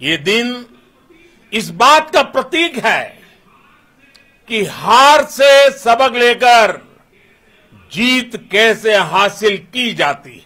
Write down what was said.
ये दिन इस बात का प्रतीक है कि हार से सबक लेकर जीत कैसे हासिल की जाती है।